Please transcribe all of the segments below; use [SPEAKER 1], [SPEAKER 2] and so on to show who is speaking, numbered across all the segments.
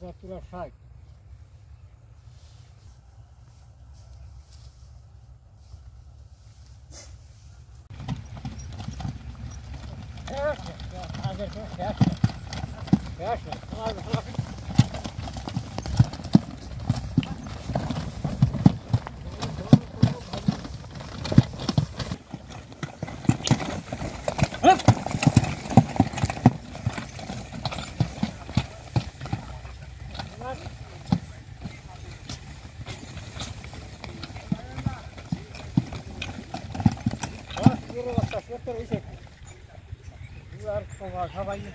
[SPEAKER 1] চার তুলা ষাট Huh? Burro la está fuerte, lo dice. Jugar con la caballo.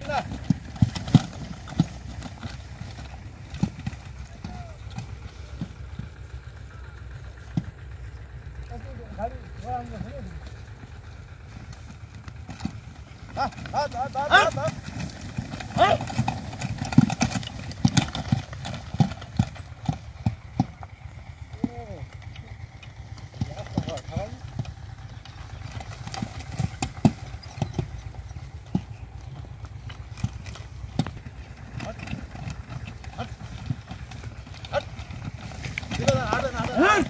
[SPEAKER 1] Mira. Ah, ah, ah, ah, ah, ah. Hey!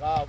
[SPEAKER 1] Wow.